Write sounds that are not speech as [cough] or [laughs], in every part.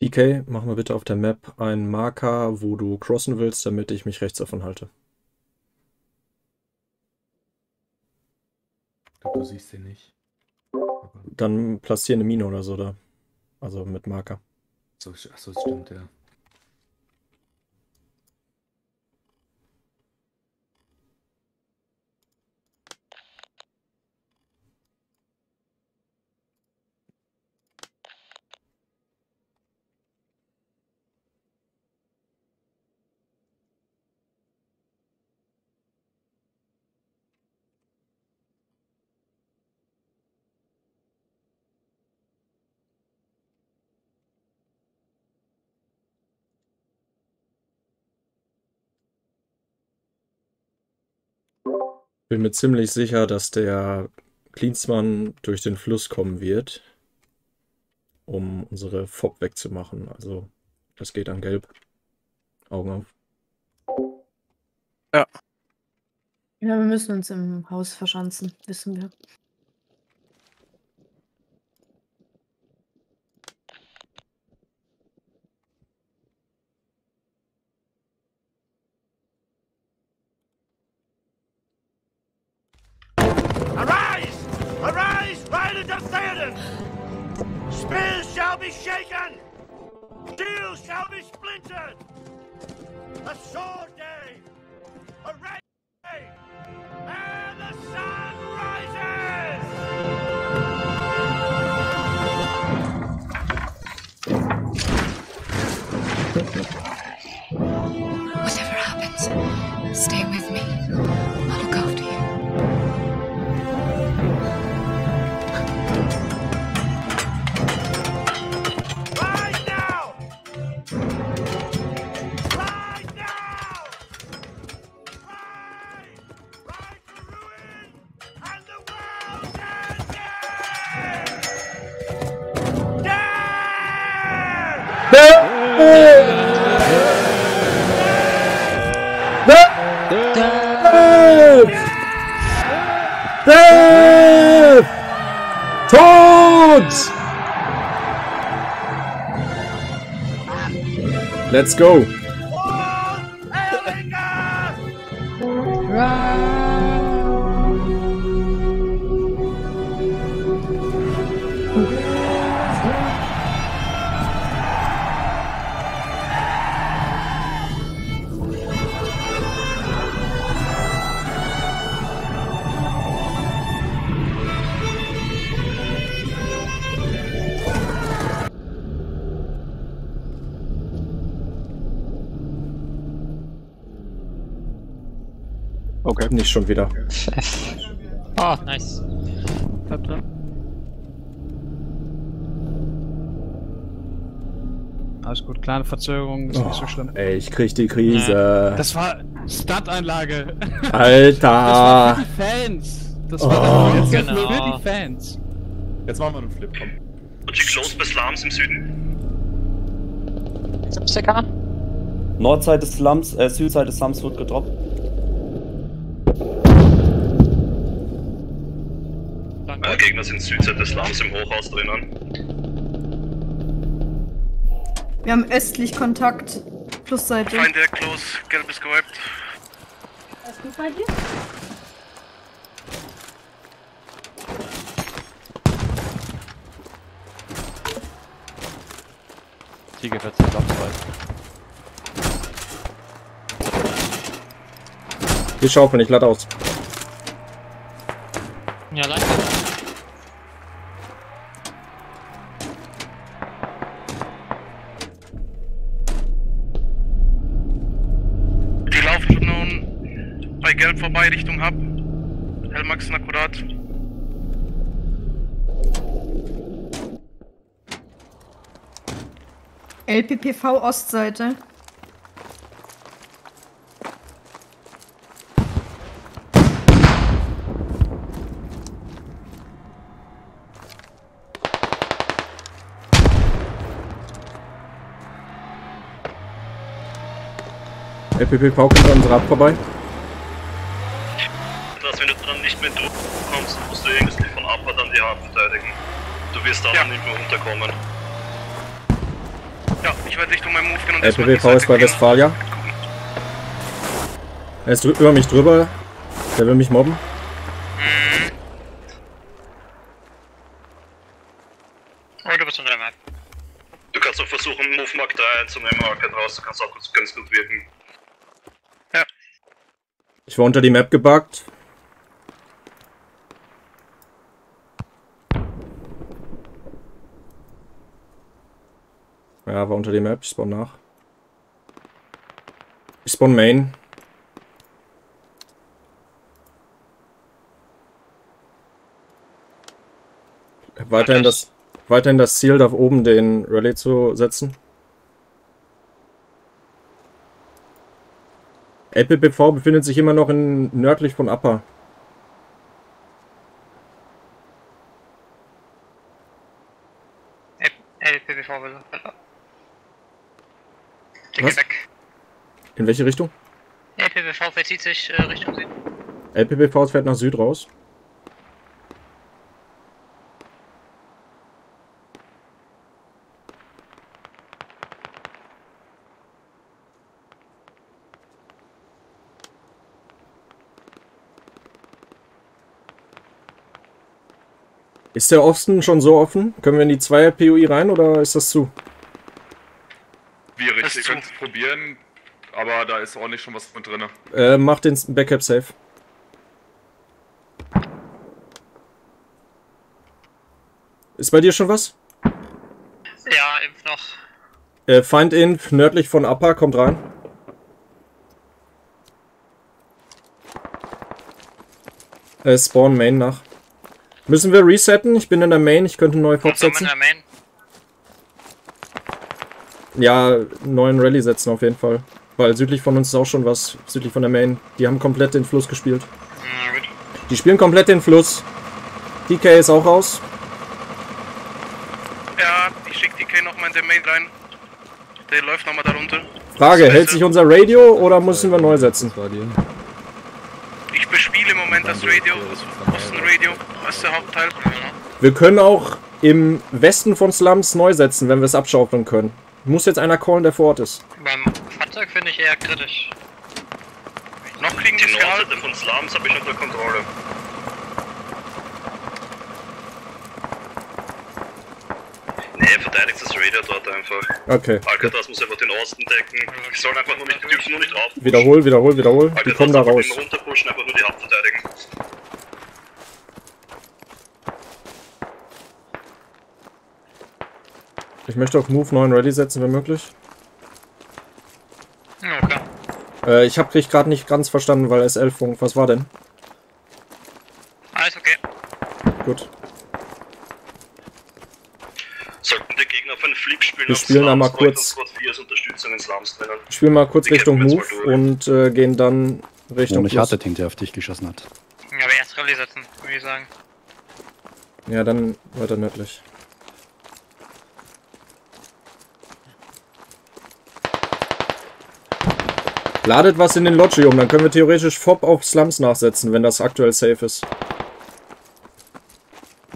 DK, mach mal bitte auf der Map einen Marker, wo du crossen willst, damit ich mich rechts davon halte. Ich glaube, du siehst den nicht. Aber Dann platziere eine Mine oder so da. Also mit Marker. so, achso, stimmt, ja. Bin mir ziemlich sicher, dass der Klinsmann durch den Fluss kommen wird, um unsere FOB wegzumachen. Also, das geht an Gelb. Augen auf. Ja, wir müssen uns im Haus verschanzen, wissen wir. Day! And the sun rises! Whatever happens, stay with Let's go! Okay. Nicht schon wieder. Oh, nice. Alles gut, kleine Verzögerung, ist nicht so schlimm. Ey, ich krieg die Krise. Das war Stadtanlage. Alter! [laughs] Das war für die Fans. Das Oh. war jetzt Genau. für die Fans. Jetzt machen wir einen Flip, komm. Und sie close bei Slums im Süden. CK? Nordseite des Slums, äh, Südseite des Slums wird gedroppt. Danke. Gegner sind Südseite des Slums im Hochhaus drinnen. Wir haben östlich Kontakt. Plusseite. direkt close, gelb ist gewiped. Alles gut bei dir? Tiger wird sich abfallen. Wir schaufeln, ich lade aus. Ja, leider. Die laufen schon nun bei Gelb vorbei Richtung Hub. Helmax akkurat. LPPV Ostseite. LPPV kommt an unserer Ab vorbei. Dass wenn du dann nicht mehr Druck kommst, musst du irgendwie von Upper dann die Hand verteidigen. Du wirst dann nicht mehr unterkommen. Ja, ich werde Richtung meinem Move gehen und LPWV ist bei. Westfalia. Er ist über mich drüber. Der will mich mobben. Mhm. Oh, du bist unter der Map. Du kannst auch versuchen, Move Mark 3 einzunehmen, Arcade raus, du kannst auch ganz, ganz gut wirken. Ich war unter die Map gebuggt. War unter die Map. Ich spawn nach. Ich spawn Main. Weiterhin das, weiterhin das Ziel, da oben den Rallye zu setzen. LPPV befindet sich immer noch in nördlich von Upper. LPPV will Was? weg. In welche Richtung? LPPV verzieht sich äh, Richtung Süden. LPPV fährt nach Süd raus. Ist der Osten schon so offen? Können wir in die 2er POI rein oder ist das zu? Schwierig, Das ihr könnt es probieren, aber da ist ordentlich schon was mit drin. Äh, mach den Backup safe. Ist bei dir schon was? Ja, Impf noch. Äh, Feind Inf nördlich von Upper kommt rein. Äh, Spawn Main nach. Müssen wir resetten? Ich bin in der Main, ich könnte Fob Kommt in der Main. Ja, neuen Rally setzen auf jeden Fall. Weil südlich von uns ist auch schon was, südlich von der Main. Die haben komplett den Fluss gespielt. Die spielen komplett den Fluss. DK ist auch raus. Ja, ich schick DK nochmal in der Main rein. Der läuft nochmal darunter. Frage, Das hält Beste. sich unser Radio oder müssen wir neu setzen? Ich bespiele im Moment das Radio, das Osten-Radio, als der Hauptteil. Wir können auch im Westen von Slums neu setzen, wenn wir es abschaufeln können. Muss jetzt einer callen, der vor Ort ist. Beim Fahrzeug finde ich eher kritisch. Noch kriegen wir es gehalten. von Slums habe ich unter Kontrolle. Nee, verteidigt das Radio dort einfach. Okay. Alcatraz muss einfach den Osten decken. Die sollen einfach nur nicht, die dürfen nur nicht rauf. Wiederhol, wiederhol, wiederhol. Die Alcatraz kommen da einfach raus. runterpushen, einfach nur die Haupt verteidigen. Ich möchte auf Move 9 Ready setzen, wenn möglich. Ja, klar. Äh, ich habe dich gerade nicht ganz verstanden, weil SL-Funk. Was war denn? Alles okay. Gut. Sollten die Gegner einen Flip spielen, Wir spielen bräuchten kurz- Squad 4 als Unterstützung in Slums drinnen. Ich spiele mal kurz Wir Richtung Move mal und äh, gehen dann Richtung Ohne Plus. Charter hinter auf dich geschossen hat. Ja, aber erst Rallye setzen, würde ich sagen. Ja, dann weiter nördlich. Ladet was in den Lodgy um, dann können wir theoretisch FOB auf Slums nachsetzen, wenn das aktuell safe ist.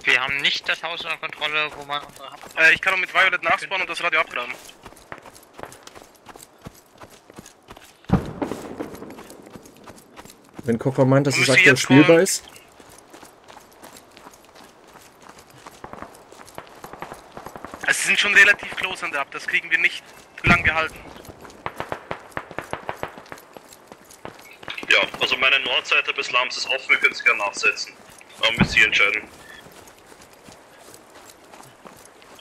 Wir haben nicht das Haus unter Kontrolle, wo man unsere Äh, ich kann auch mit Violet nachspawnen und das Radio abgraben. Wenn Koffer meint, dass es aktuell spielbar ist. Also, sie sind schon relativ close an der Ab, das kriegen wir nicht lang gehalten. Ja, also meine Nordseite bis Slums ist offen, wir können es gerne nachsetzen. Aber müsst ihr entscheiden.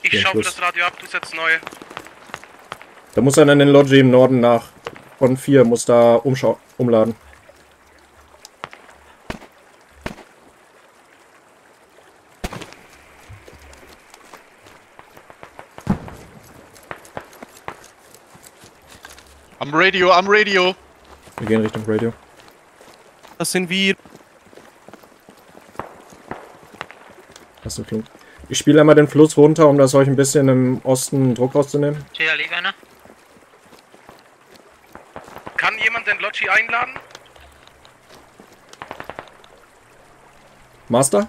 Ich Ja, Schluss. das Radio ab, du setzt neue. Da muss einer in den Lodgy im Norden nach. Von 4 muss da umschau umladen. Am Radio, am Radio. Wir gehen Richtung Radio. Das sind wir. Das ist flink. Ich spiele einmal den Fluss runter, um das euch ein bisschen im Osten Druck rauszunehmen. Steht da liegt einer? Kann jemand den Lodgy einladen? Master?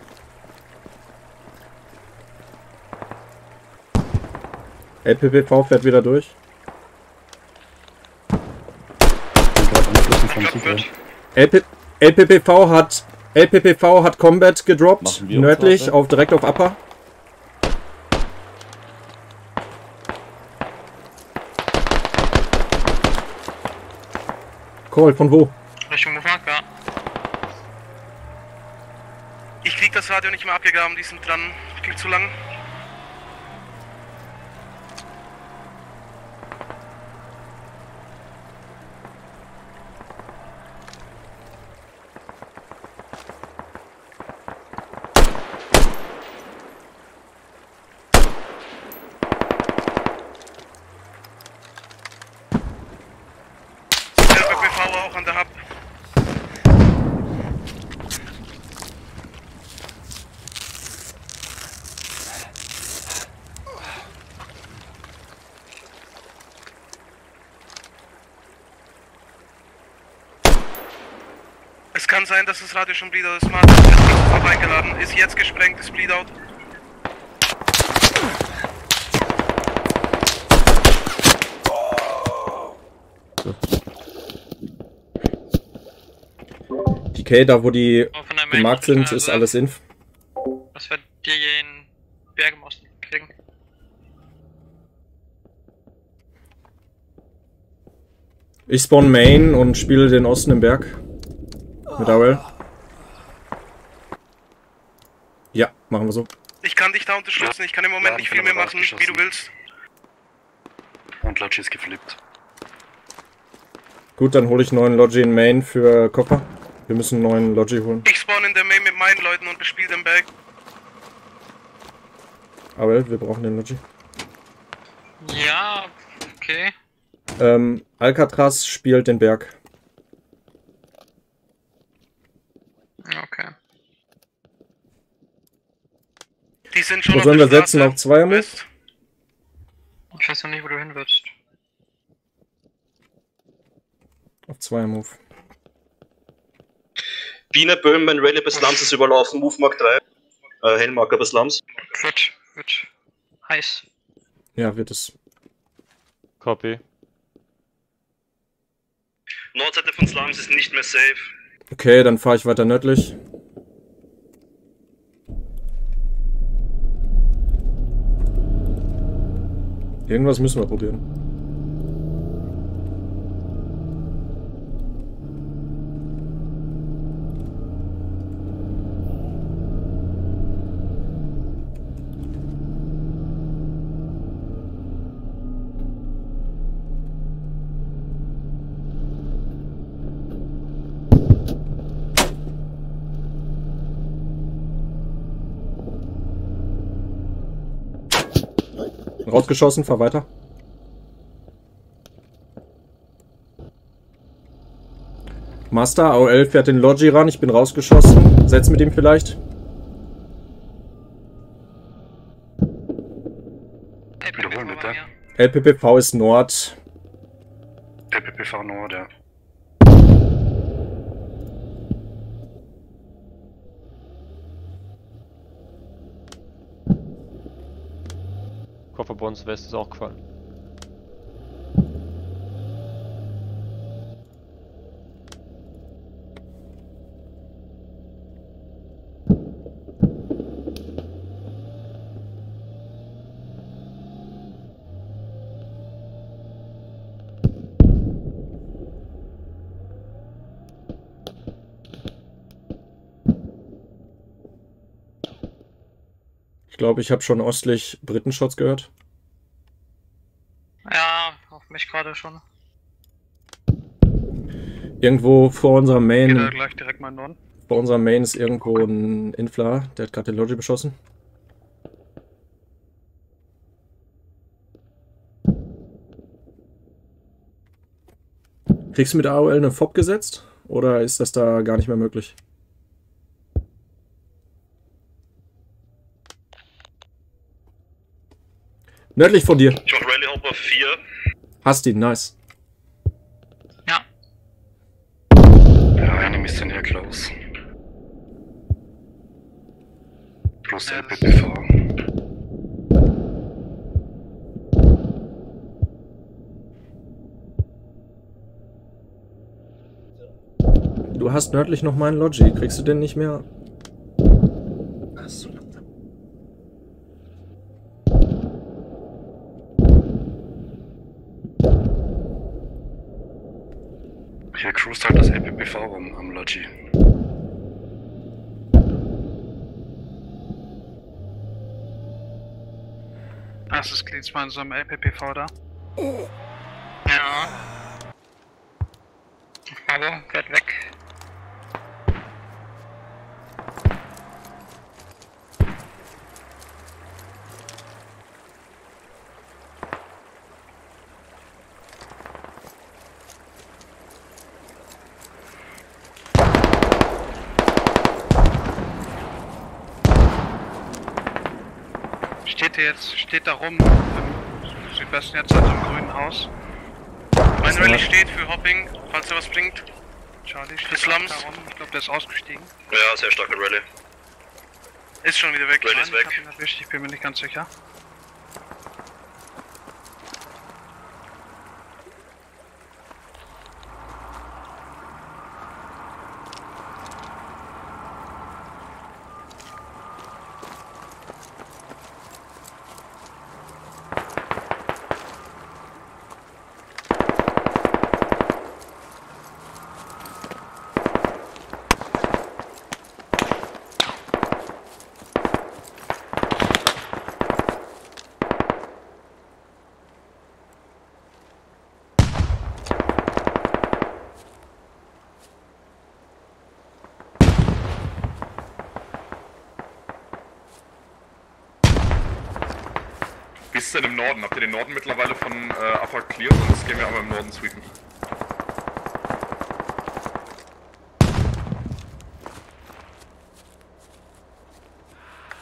LPPV fährt wieder durch. LP, LPPV hat LPPV hat Combat gedroppt, nördlich, auf, direkt auf Upper. Call, von wo? Richtung Mufak, ja. Ich krieg das Radio nicht mehr abgegraben, die sind dran. Klingt zu lang. LBPV auch an der Hub. Es kann sein, dass das Radio schon Bleedout ist. Martin ist eingeladen. Ist jetzt gesprengt, ist Bleedout. PK, da wo die gemarkt sind, ist also, alles inf. Dass wir dir den Berg im Osten kriegen. Ich spawn Main und spiele den Osten im Berg. Mit AOL. Ja, machen wir so. Ich kann dich da unterstützen. Ich kann im Moment Ja, nicht viel mehr aber machen, wie du willst. Und Lodge ist geflippt. Gut, dann hole ich einen neuen Logi in Main für Koffer. Wir müssen einen neuen Logi holen. Ich spawn in der Main mit meinen Leuten und bespiel den Berg. AOL, wir brauchen den Logi. Ja, okay. Ähm, Alcatraz spielt den Berg. Okay. Die sind schon Wo auf sollen wir setzen? Auf Zweier Move? West. Ich weiß noch nicht, wo du hin willst. Auf 2 Move. Biene, Böhmen, Rallye bis Lams ist überlaufen. Move Mark 3. Äh, Hellmarker bis Lams. Wird, wird heiß. Ja, wird es. Copy. Nordseite von Slums ist nicht mehr safe. Okay, dann fahre ich weiter nördlich. Irgendwas müssen wir probieren. Rausgeschossen, fahr weiter. Master, AOL fährt den Logi ran, ich bin rausgeschossen. Setz mit ihm vielleicht. LPPV ist Nord. LPPV Nord, ja. Koffer bei uns West ist auch gefallen. Ich glaube, ich habe schon östlich Britenshots gehört. Ja, auf mich gerade schon. Irgendwo vor Geht er Main, gleich direkt mal in vor unserer Main ist irgendwo ein Infla, der hat gerade den Logi beschossen. Kriegst du mit AOL eine FOB gesetzt? Oder ist das da gar nicht mehr möglich? Nördlich von dir. Ich mach Rally Hopper 4. Hast ihn, nice. Ja. Ja, Enemies sind hier close. Plus äh, LPPV. Du hast nördlich noch meinen Logi. Kriegst du den nicht mehr Das ist Klinsmann so am LPPV da. Ja. Hallo, fährt weg. Steht jetzt, steht da rum Südwesten jetzt also im grünen Haus. Mein Rallye steht für Hopping, falls er was bringt. Charlie steht Slums. da rum. Ich glaube, der ist ausgestiegen. Ja, sehr starke Rallye. Ist schon wieder weg. Rallye Nein, ist weg. Ich ich bin mir nicht ganz sicher. Norden? Habt ihr den Norden mittlerweile von äh, Upper clear? Sonst gehen wir aber im Norden sweepen.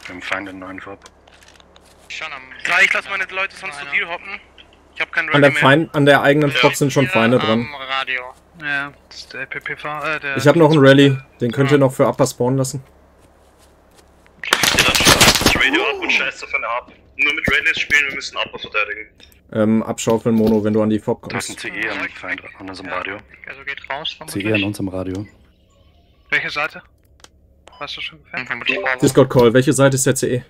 Wir haben Feinde in neuen Verb. Schon am. Klar, ich lasse meine Leute sonst zu dir hoppen. Ich habe keinen An Rallye der. Feind, an der eigenen Prop sind schon Feinde dran. Radio. Ja, das ist der LPPV, äh, der... Ich habe noch einen Rally. Den könnt ihr noch für Upper spawnen lassen. Ja, dann schalt das Radio ab und scheißt auf eine ab. Nur mit Rallies spielen, wir müssen Upper verteidigen. Ähm, abschaufeln, Mono, wenn du an die Fob Da ist ein kommst. CE Feind an unserem Radio. Also geht raus. CE an unserem Radio. Welche Seite? Weißt du schon ungefähr? Hm, Bravo. Discord Call, welche Seite ist der E? CE?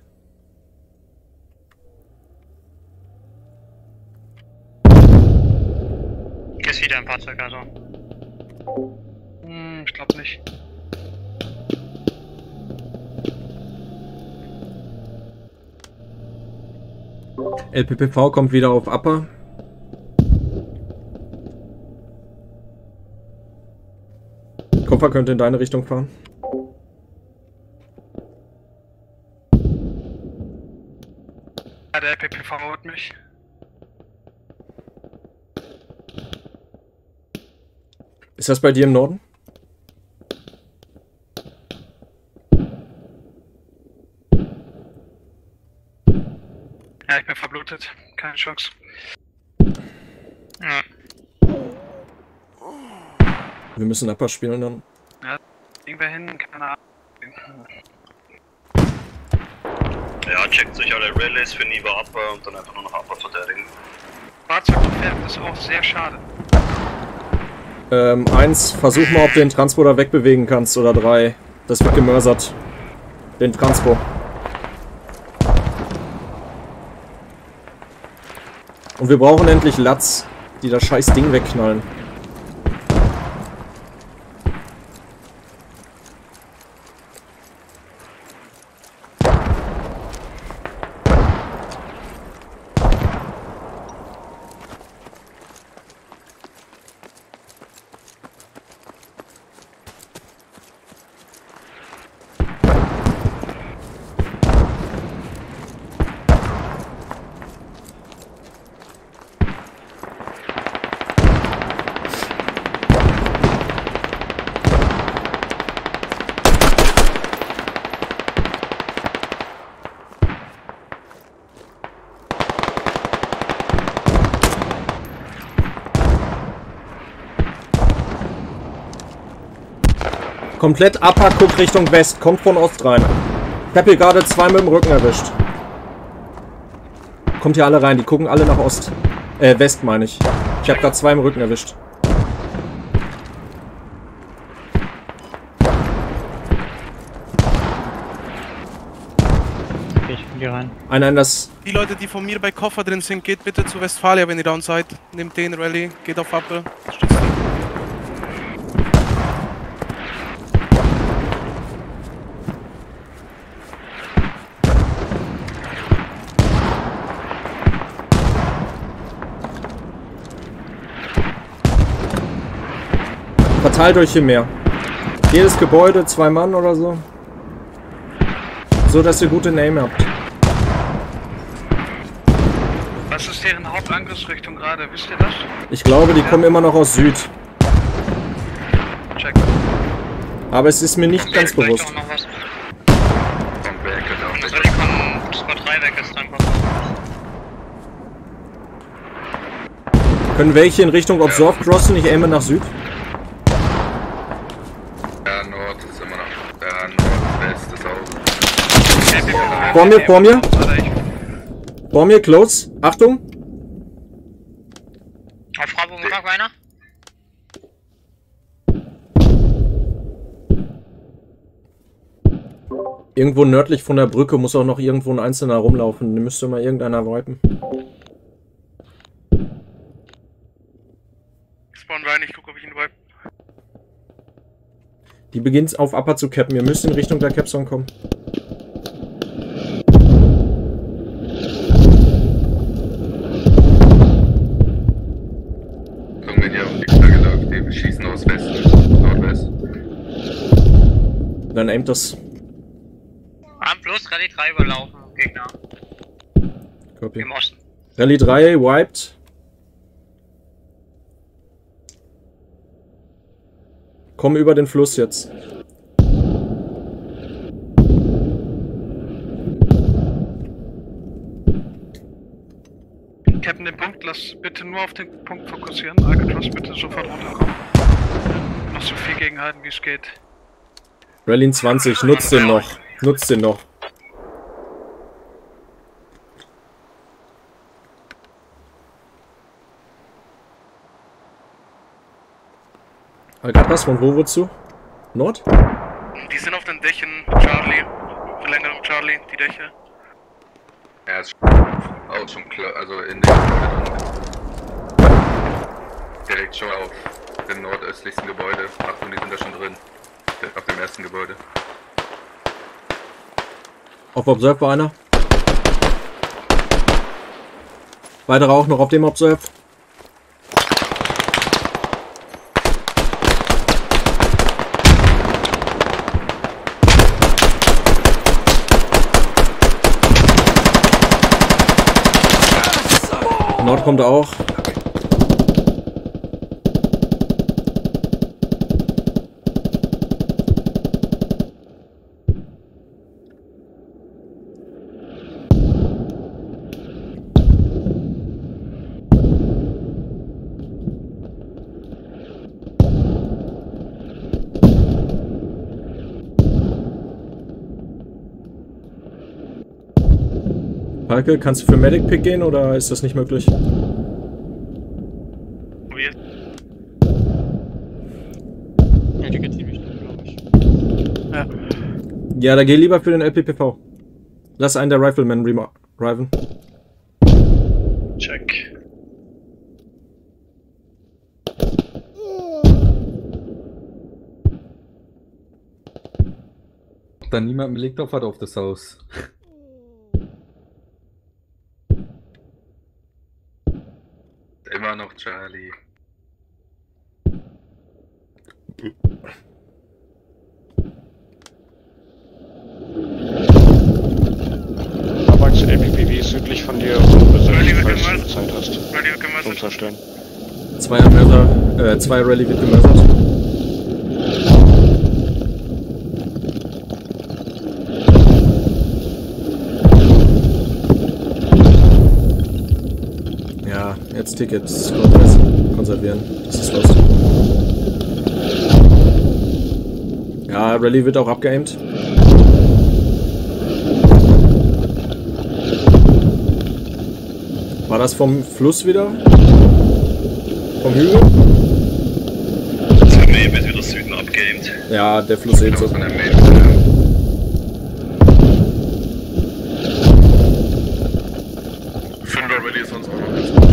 Ist wieder ein Fahrzeug, also. Hm, ich glaube nicht. LPPV kommt wieder auf Upper. Koffer könnte in deine Richtung fahren. Ja, der LPPV holt mich. Ist das bei dir im Norden? Ja, ich bin verblutet. Keine Chance. Ja. Wir müssen Upper spielen dann. Irgendwer hin, keine Ahnung. Ja, checkt sich alle Rallies für Niva Upper und dann einfach nur noch Upper verteidigen. Fahrzeug das ist auch sehr schade. Ähm, eins, versuch mal, ob du den Transporter wegbewegen kannst. Oder drei. Das wird gemörsert. Den Transpo. Und wir brauchen endlich Latz, die das scheiß Ding wegknallen. Komplett Upper, guck Richtung West. Kommt von Ost rein. Ich hab hier gerade zwei mit dem Rücken erwischt. Kommt hier alle rein. Die gucken alle nach Ost. Äh, West meine ich. Ich hab gerade zwei im Rücken erwischt. Rein. Einer in das... Die Leute, die von mir bei Koffer drin sind, geht bitte zu Westfalia, wenn ihr down seid. Nehmt den Rally, geht auf Appe. Stützt Verteilt euch hier mehr. Jedes Gebäude, zwei Mann oder so. So, dass ihr gute Name habt. Was ist deren Hauptangriffsrichtung gerade? Wisst ihr das? Ich glaube, die kommen immer noch aus Süd. Check. Aber es ist mir nicht ganz bewusst. auch noch was. Vom Berg, genau. Und das Rallye von Squad 3 weg ist einfach. Können welche in Richtung Observe crossen? Ich aime nach Süd. Ja, Nord ist immer noch. Ja, Nordwest ist auch. Vor mir, vor mir. Vor mir, close. Achtung. Auf Bravo noch einer? Irgendwo nördlich von der Brücke muss auch noch irgendwo ein Einzelner rumlaufen. Den müsste mal irgendeiner wipen. Spawn rein, ich gucke, ob ich ihn wipe. Die beginnt auf Upper zu cappen. Ihr müsst in Richtung der kommen. Kommen hier auf die Flagge läuft. Die schießen aus Westen. Nordwest. Aimt das. Am Plus Rallye 3 überlaufen, Gegner. Copy. Im Osten. Rallye 3 wiped. Komm über den Fluss jetzt. Captain, den Punkt, lass bitte nur auf den Punkt fokussieren. Alcatraz, bitte sofort runterkommen. Noch so viel gegenhalten, wie es geht. Rallye 20, nutzt den noch. Nutzt den noch. Alcatraz, von wo wozu? Nord? Die sind auf den Dächern, Charlie. Verlängerung Charlie, die Dächer. Ja, ist auch schon klar. Also in dem Direkt schon auf dem nordöstlichsten Gebäude. Achtung, die sind da schon drin. Auf dem ersten Gebäude. Auf Observe war einer. Weitere auch noch auf dem Observe. Nord kommt auch. Falke, kannst du für Medic Pick gehen oder ist das nicht möglich? Probiert. Ja, die geht ziemlich schnell, glaube ich. Ja. Ja, da geh lieber für den LPPV. Lass einen der Rifleman rema- riven. Check. Dann niemand legt auf hat auf das Haus. Immer noch Charlie. Aber zu LPPV südlich von dir, wo du Rallye wird gemalt. Zeit hast, Rallye wird Zerstören. Zwei Mörser, äh, zwei Rally wird gemördert. Tickets konservieren. Das ist los. Ja, Rally wird auch abgeaimt. War das vom Fluss wieder? Vom Hügel? Das Armee wird wieder Süden abgeaimt. Ja, der Fluss genau eben so. Fünfer Rally ist sonst auch noch nicht.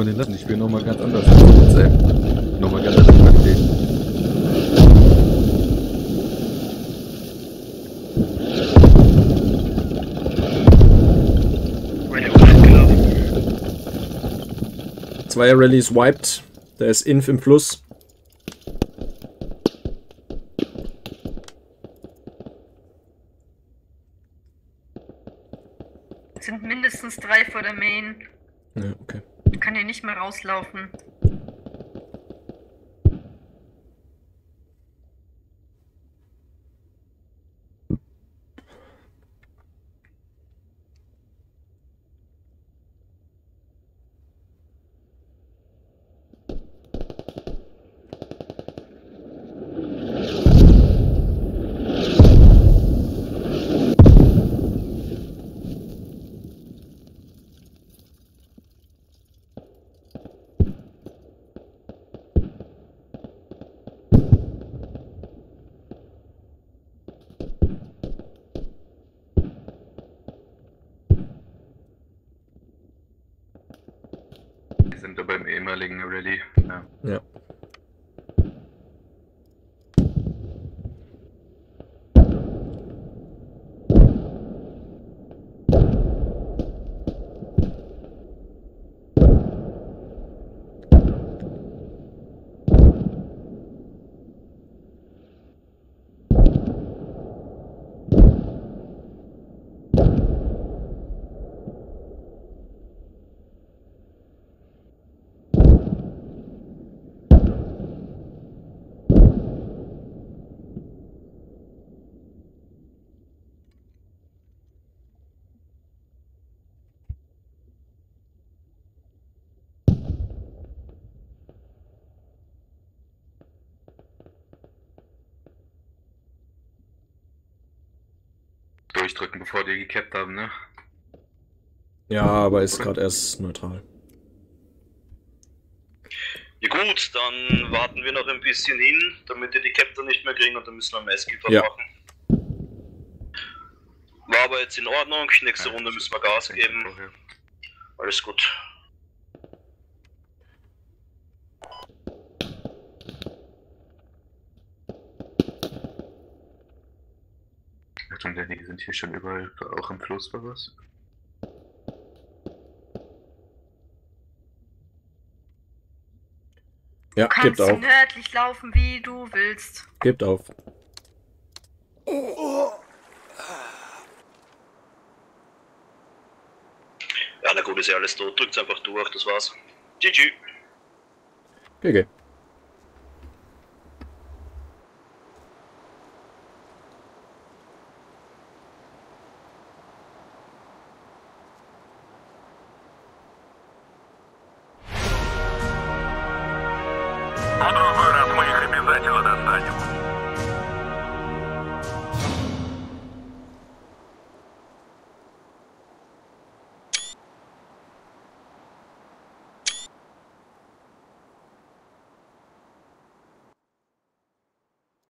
Von den letzten Spielen nochmal ganz anders. Nochmal ganz. Radio gelaufen. Zweier Rallyes wiped. Der ist Inf im Plus. Es sind mindestens drei vor der Main. Ja, okay. Nicht mehr rauslaufen. Wir sind da beim ehemaligen Rallye. Ja. Ja. Durchdrücken, bevor die gekappt haben, ne? Ja, aber ist gerade erst neutral. Ja gut, dann warten wir noch ein bisschen hin, damit wir die Captain nicht mehr kriegen und dann müssen wir Masskeeper Ja. machen. War aber jetzt in Ordnung, nächste Runde müssen wir Gas geben. Alles gut. Achtung, Danny, die sind hier schon überall, auch im Fluss war was. Ja, Du gibt kannst so auf. nördlich laufen, wie du willst. Gibt auf. Ja, na gut, ist ja alles tot. Drückt's einfach durch, das war's. GG. GG.